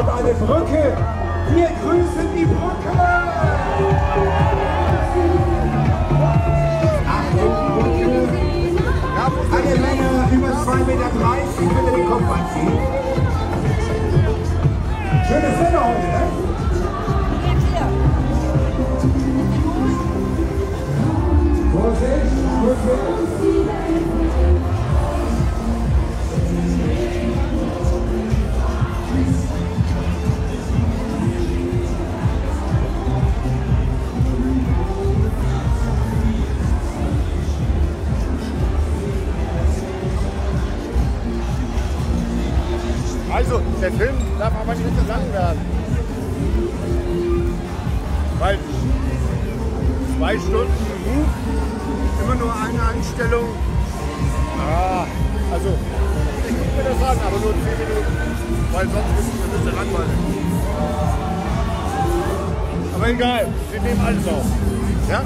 und eine Brücke. Egal, wir nehmen alles auf. Ja?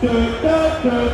Tü, tü,